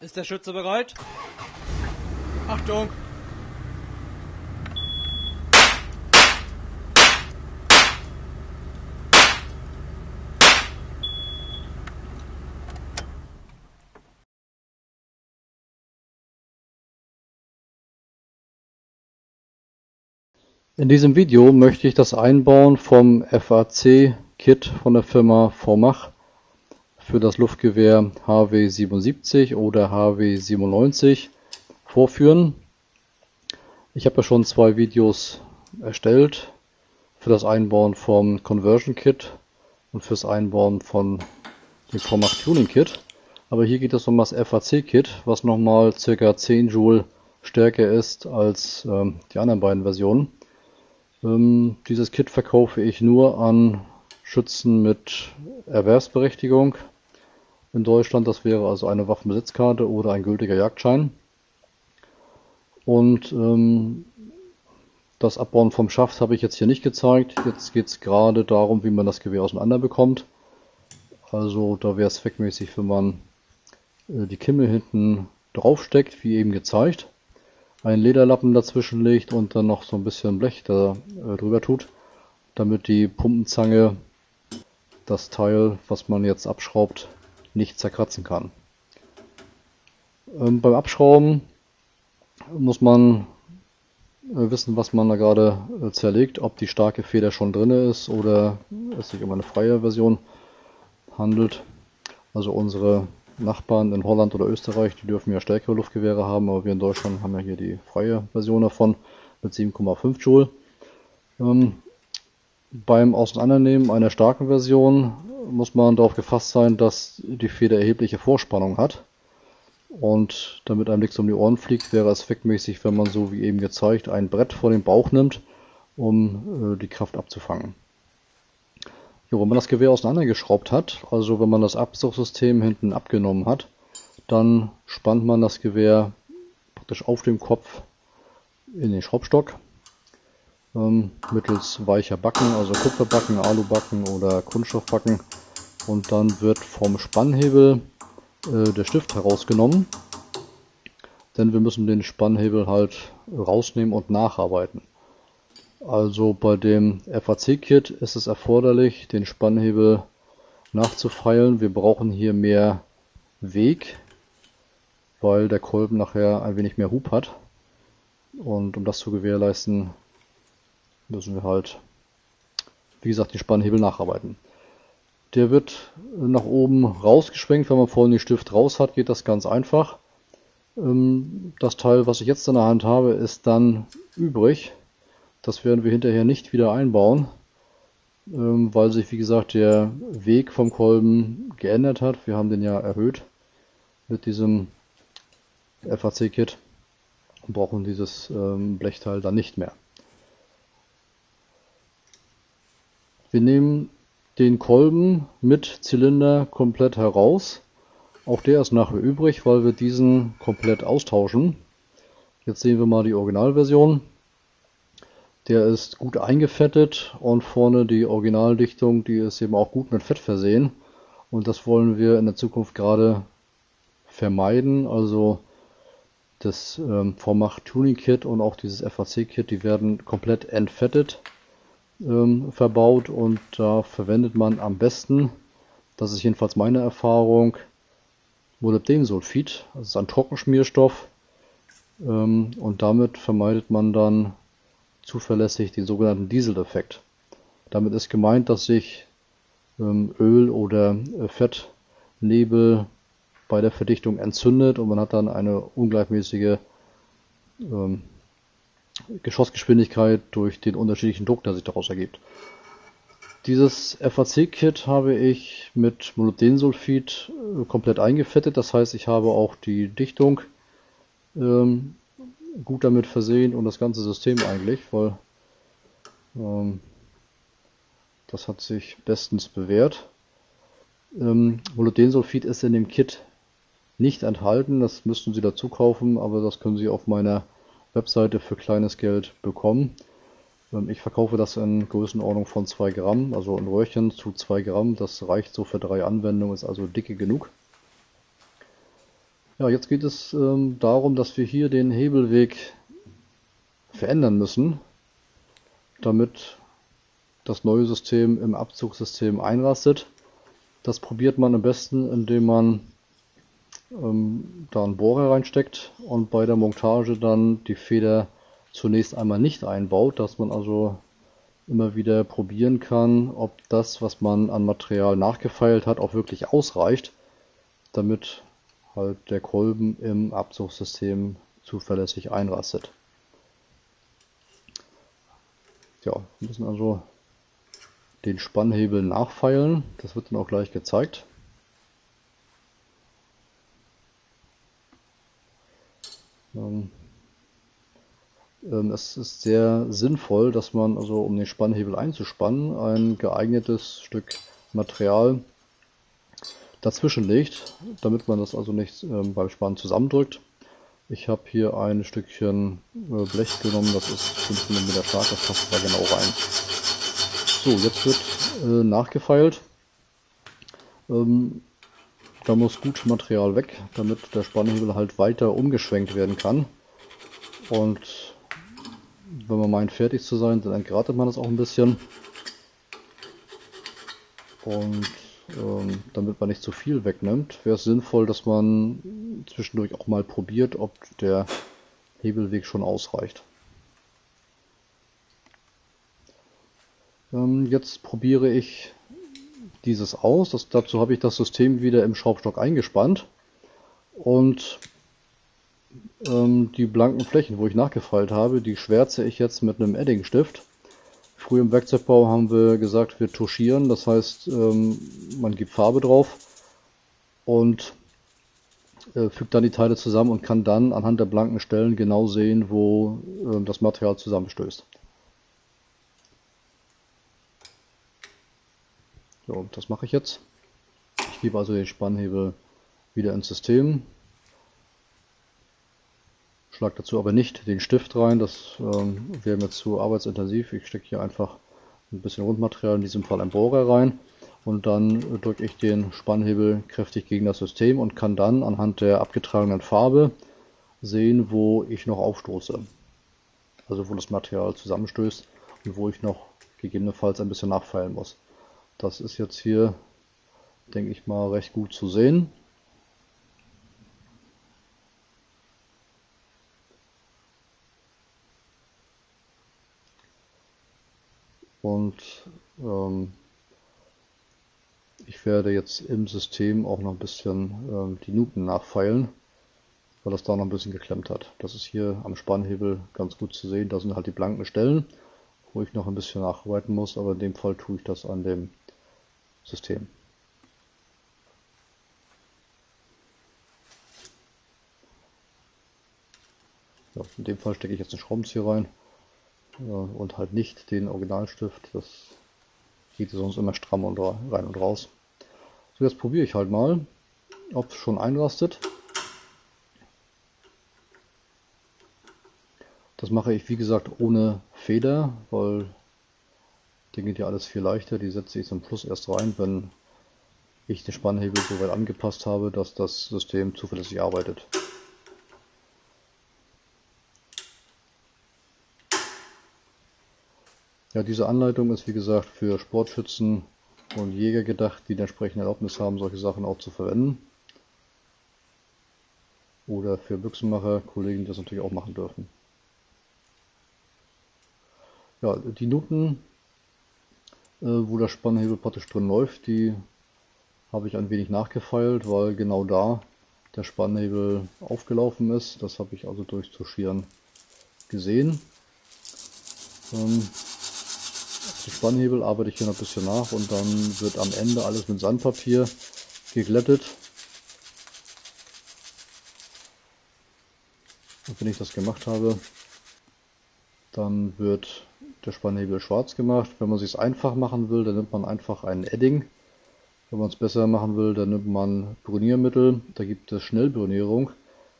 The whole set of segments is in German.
Ist der Schütze bereit? Achtung! In diesem Video möchte ich das Einbauen vom FAC-Kit von der Firma Vormach für das Luftgewehr HW77 oder HW97 vorführen. Ich habe ja schon zwei Videos erstellt für das Einbauen vom Conversion Kit und fürs Einbauen von dem Vormach Tuning Kit. Aber hier geht es um das FAC Kit, was nochmal ca. 10 Joule stärker ist als ähm, die anderen beiden Versionen. Ähm, dieses Kit verkaufe ich nur an Schützen mit Erwerbsberechtigung in Deutschland. Das wäre also eine Waffenbesitzkarte oder ein gültiger Jagdschein. Und ähm, das Abbauen vom Schaft habe ich jetzt hier nicht gezeigt. Jetzt geht es gerade darum, wie man das Gewehr auseinander bekommt. Also da wäre es zweckmäßig, wenn man äh, die Kimme hinten draufsteckt, wie eben gezeigt einen Lederlappen dazwischen legt und dann noch so ein bisschen Blech da äh, drüber tut, damit die Pumpenzange das Teil, was man jetzt abschraubt, nicht zerkratzen kann. Ähm, beim Abschrauben muss man äh, wissen, was man da gerade äh, zerlegt, ob die starke Feder schon drin ist oder es sich um eine freie Version handelt. Also unsere Nachbarn in Holland oder Österreich, die dürfen ja stärkere Luftgewehre haben, aber wir in Deutschland haben ja hier die freie Version davon mit 7,5 Joule. Ähm, beim Auseinandernehmen einer starken Version muss man darauf gefasst sein, dass die Feder erhebliche Vorspannung hat. Und damit einem nichts um die Ohren fliegt, wäre es effektmäßig, wenn man so wie eben gezeigt ein Brett vor den Bauch nimmt, um äh, die Kraft abzufangen. Jo, wenn man das Gewehr auseinandergeschraubt hat, also wenn man das Abzugssystem hinten abgenommen hat, dann spannt man das Gewehr praktisch auf dem Kopf in den Schraubstock ähm, mittels weicher Backen, also Kupferbacken, Alubacken oder Kunststoffbacken und dann wird vom Spannhebel äh, der Stift herausgenommen, denn wir müssen den Spannhebel halt rausnehmen und nacharbeiten. Also bei dem FAC-Kit ist es erforderlich, den Spannhebel nachzufeilen. Wir brauchen hier mehr Weg, weil der Kolben nachher ein wenig mehr Hub hat. Und um das zu gewährleisten, müssen wir halt, wie gesagt, den Spannhebel nacharbeiten. Der wird nach oben rausgeschwenkt. Wenn man vorhin den Stift raus hat, geht das ganz einfach. Ähm, das Teil, was ich jetzt in der Hand habe, ist dann übrig. Das werden wir hinterher nicht wieder einbauen, ähm, weil sich wie gesagt der Weg vom Kolben geändert hat. Wir haben den ja erhöht mit diesem FAC-Kit und brauchen dieses ähm, Blechteil dann nicht mehr. Wir nehmen den Kolben mit Zylinder komplett heraus. Auch der ist nachher übrig, weil wir diesen komplett austauschen. Jetzt sehen wir mal die Originalversion. Der ist gut eingefettet und vorne die Originaldichtung, die ist eben auch gut mit Fett versehen. Und das wollen wir in der Zukunft gerade vermeiden. Also das ähm, Vormach Tuning Kit und auch dieses FAC Kit, die werden komplett entfettet ähm, verbaut und da verwendet man am besten, das ist jedenfalls meine Erfahrung, Molybdensulfid. Das ist ein Trockenschmierstoff ähm, und damit vermeidet man dann zuverlässig den sogenannten Diesel-Effekt. Damit ist gemeint, dass sich ähm, Öl oder äh, Fettnebel bei der Verdichtung entzündet und man hat dann eine ungleichmäßige ähm, Geschossgeschwindigkeit durch den unterschiedlichen Druck, der sich daraus ergibt. Dieses FAC-Kit habe ich mit Molybdensulfid äh, komplett eingefettet, das heißt, ich habe auch die Dichtung ähm, gut damit versehen und das ganze System eigentlich, weil ähm, das hat sich bestens bewährt. Ähm, Molybdensulfid ist in dem Kit nicht enthalten, das müssten Sie dazu kaufen, aber das können Sie auf meiner Webseite für kleines Geld bekommen. Ähm, ich verkaufe das in Größenordnung von 2 Gramm, also ein Röhrchen zu 2 Gramm. Das reicht so für drei Anwendungen, ist also dicke genug. Ja, jetzt geht es ähm, darum, dass wir hier den Hebelweg verändern müssen, damit das neue System im Abzugssystem einrastet. Das probiert man am besten, indem man ähm, da einen Bohrer reinsteckt und bei der Montage dann die Feder zunächst einmal nicht einbaut, dass man also immer wieder probieren kann, ob das, was man an Material nachgefeilt hat, auch wirklich ausreicht, damit halt der Kolben im Abzugssystem zuverlässig einrastet. Ja, wir müssen also den Spannhebel nachfeilen. Das wird dann auch gleich gezeigt. Ähm, ähm, es ist sehr sinnvoll, dass man also, um den Spannhebel einzuspannen, ein geeignetes Stück Material dazwischen legt, damit man das also nicht ähm, beim Spannen zusammendrückt. Ich habe hier ein Stückchen äh, Blech genommen, das ist 5 mm stark, das passt da genau rein. So, jetzt wird äh, nachgefeilt. Ähm, da muss gut Material weg, damit der Spannhebel halt weiter umgeschwenkt werden kann. Und wenn man meint fertig zu sein, dann entgratet man das auch ein bisschen. Und ähm, damit man nicht zu viel wegnimmt, wäre es sinnvoll, dass man zwischendurch auch mal probiert, ob der Hebelweg schon ausreicht. Ähm, jetzt probiere ich dieses aus. Das, dazu habe ich das System wieder im Schraubstock eingespannt und ähm, die blanken Flächen, wo ich nachgefeilt habe, die schwärze ich jetzt mit einem Eddingstift. Früher im Werkzeugbau haben wir gesagt, wir tuschieren, das heißt, ähm, man gibt Farbe drauf und äh, fügt dann die Teile zusammen und kann dann anhand der blanken Stellen genau sehen, wo äh, das Material zusammenstößt. So, das mache ich jetzt. Ich gebe also den Spannhebel wieder ins System. Schlag dazu aber nicht den Stift rein, das ähm, wäre mir zu arbeitsintensiv. Ich stecke hier einfach ein bisschen Rundmaterial, in diesem Fall ein Bohrer rein und dann drücke ich den Spannhebel kräftig gegen das System und kann dann anhand der abgetragenen Farbe sehen, wo ich noch aufstoße. Also wo das Material zusammenstößt und wo ich noch gegebenenfalls ein bisschen nachfeilen muss. Das ist jetzt hier, denke ich mal, recht gut zu sehen. Und ähm, ich werde jetzt im System auch noch ein bisschen ähm, die Nuten nachfeilen, weil das da noch ein bisschen geklemmt hat. Das ist hier am Spannhebel ganz gut zu sehen. Da sind halt die blanken Stellen, wo ich noch ein bisschen nacharbeiten muss, aber in dem Fall tue ich das an dem System. Ja, in dem Fall stecke ich jetzt den Schraubenzieher rein ja, und halt nicht den Originalstift. Das geht sonst immer stramm und rein und raus. So, jetzt probiere ich halt mal, ob es schon einrastet. Das mache ich wie gesagt ohne Feder, weil dann geht ja alles viel leichter. Die setze ich zum Schluss erst rein, wenn ich den Spannhebel so weit angepasst habe, dass das System zuverlässig arbeitet. Ja, diese Anleitung ist wie gesagt für Sportschützen und Jäger gedacht, die entsprechende Erlaubnis haben, solche Sachen auch zu verwenden. Oder für Büchsenmacher, Kollegen, die das natürlich auch machen dürfen. Ja, die Nuten wo der Spannhebel praktisch drin läuft, die habe ich ein wenig nachgefeilt, weil genau da der Spannhebel aufgelaufen ist. Das habe ich also durch Tuschieren gesehen. Ähm, die Spannhebel arbeite ich hier noch ein bisschen nach und dann wird am Ende alles mit Sandpapier geglättet. Und wenn ich das gemacht habe, dann wird der Spannhebel schwarz gemacht. Wenn man es sich einfach machen will, dann nimmt man einfach einen Edding. Wenn man es besser machen will, dann nimmt man Bruniermittel. Da gibt es Schnellbrunierung.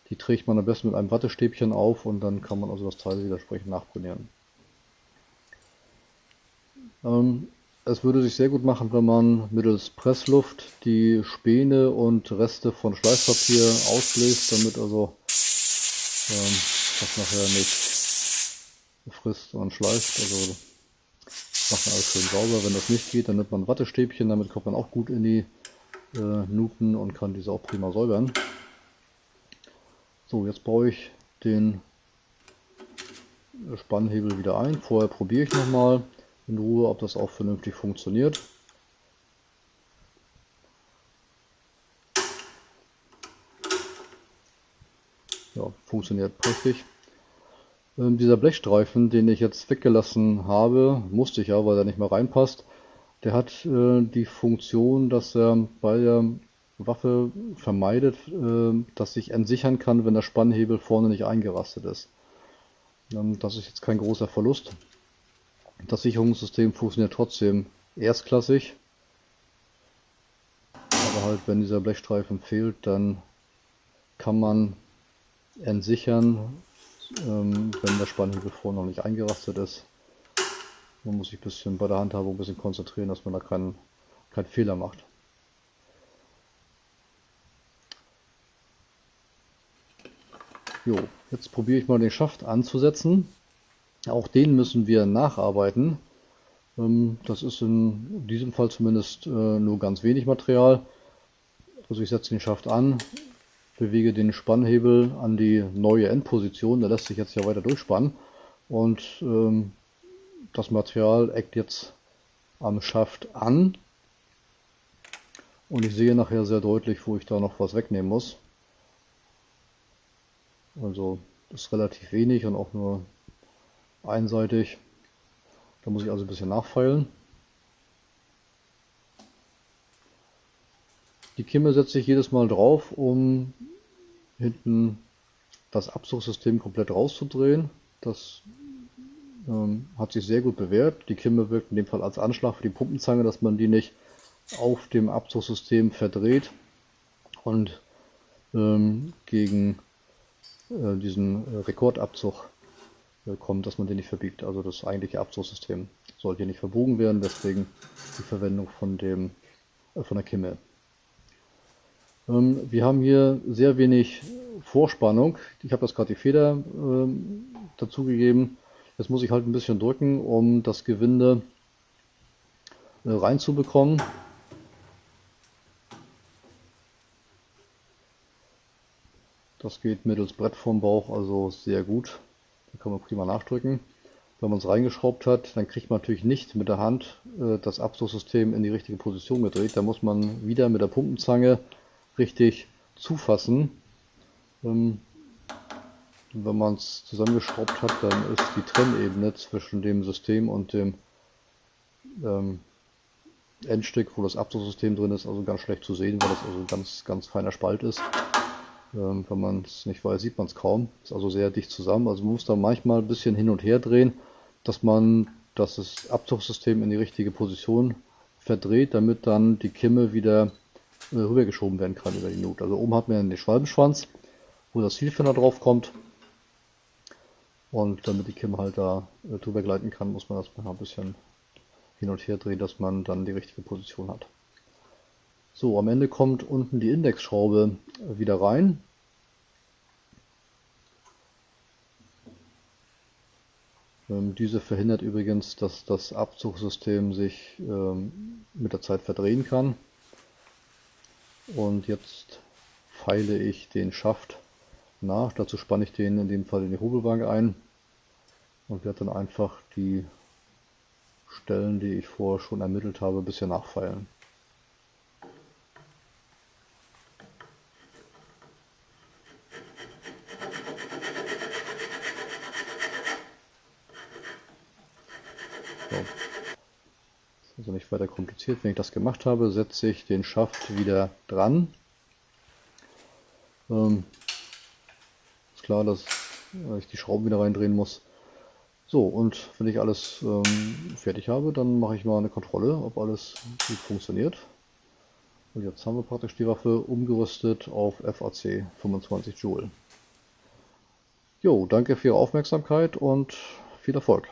Die trägt man am besten mit einem Wattestäbchen auf und dann kann man also das Teil wieder entsprechend nachbrunieren. Ähm, es würde sich sehr gut machen, wenn man mittels Pressluft die Späne und Reste von Schleifpapier ausbläst, damit also ähm, das nachher nicht frisst und schleift. Also macht man alles schön sauber. Wenn das nicht geht, dann nimmt man Wattestäbchen, damit kommt man auch gut in die äh, Nuten und kann diese auch prima säubern. So, jetzt baue ich den Spannhebel wieder ein. Vorher probiere ich nochmal in Ruhe, ob das auch vernünftig funktioniert. Ja, funktioniert prächtig. Ähm, dieser Blechstreifen, den ich jetzt weggelassen habe, musste ich ja, weil er nicht mehr reinpasst, der hat äh, die Funktion, dass er bei der Waffe vermeidet, äh, dass ich entsichern kann, wenn der Spannhebel vorne nicht eingerastet ist. Ähm, das ist jetzt kein großer Verlust. Das Sicherungssystem funktioniert trotzdem erstklassig. Aber halt, wenn dieser Blechstreifen fehlt, dann kann man entsichern, ähm, wenn der Spannhebel vorne noch nicht eingerastet ist. Man muss sich ein bisschen bei der Handhabung ein bisschen konzentrieren, dass man da keinen, keinen Fehler macht. Jo, jetzt probiere ich mal den Schaft anzusetzen. Auch den müssen wir nacharbeiten. Ähm, das ist in diesem Fall zumindest äh, nur ganz wenig Material. Also ich setze den Schaft an, bewege den Spannhebel an die neue Endposition. Der lässt sich jetzt ja weiter durchspannen. Und ähm, das Material eckt jetzt am Schaft an. Und ich sehe nachher sehr deutlich, wo ich da noch was wegnehmen muss. Also das ist relativ wenig und auch nur einseitig. Da muss ich also ein bisschen nachfeilen. Die Kimme setze ich jedes Mal drauf, um hinten das Abzugssystem komplett rauszudrehen. Das ähm, hat sich sehr gut bewährt. Die Kimme wirkt in dem Fall als Anschlag für die Pumpenzange, dass man die nicht auf dem Abzugssystem verdreht und ähm, gegen äh, diesen äh, Rekordabzug äh, kommt, dass man den nicht verbiegt. Also das eigentliche Abzugssystem soll hier nicht verbogen werden, deswegen die Verwendung von, dem, äh, von der Kimme. Ähm, wir haben hier sehr wenig Vorspannung. Ich habe jetzt gerade die Feder ähm, dazugegeben. Jetzt muss ich halt ein bisschen drücken, um das Gewinde äh, reinzubekommen. Das geht mittels Brett vom Bauch also sehr gut. Da kann man prima nachdrücken. Wenn man es reingeschraubt hat, dann kriegt man natürlich nicht mit der Hand äh, das Abstoßsystem in die richtige Position gedreht. Da muss man wieder mit der Pumpenzange richtig zufassen. Ähm, wenn man es zusammengeschraubt hat, dann ist die Trennebene zwischen dem System und dem ähm, Endstück, wo das Abstoßsystem drin ist, also ganz schlecht zu sehen, weil das also ein ganz, ganz feiner Spalt ist. Ähm, wenn man es nicht weiß, sieht man es kaum. Ist also sehr dicht zusammen. Also man muss da manchmal ein bisschen hin und her drehen, dass man das Abzugssystem in die richtige Position verdreht, damit dann die Kimme wieder rübergeschoben werden kann über die Nut. Also oben hat man den Schwalbenschwanz, wo das Zielfinder drauf kommt. Und damit die Kimme halt da äh, drüber gleiten kann, muss man das mal ein bisschen hin und her drehen, dass man dann die richtige Position hat. So, am Ende kommt unten die Indexschraube wieder rein. Ähm, diese verhindert übrigens, dass das Abzugssystem sich ähm, mit der Zeit verdrehen kann. Und jetzt feile ich den Schaft nach. Dazu spanne ich den in dem Fall in die Hobelwaage ein und werde dann einfach die Stellen, die ich vorher schon ermittelt habe, ein bisschen nachfeilen. Also nicht weiter kompliziert. Wenn ich das gemacht habe, setze ich den Schaft wieder dran. Ähm, ist klar, dass ich die Schrauben wieder reindrehen muss. So, und wenn ich alles ähm, fertig habe, dann mache ich mal eine Kontrolle, ob alles gut funktioniert. Und jetzt haben wir praktisch die Waffe umgerüstet auf FAC 25 Joule. Jo, danke für Ihre Aufmerksamkeit und viel Erfolg.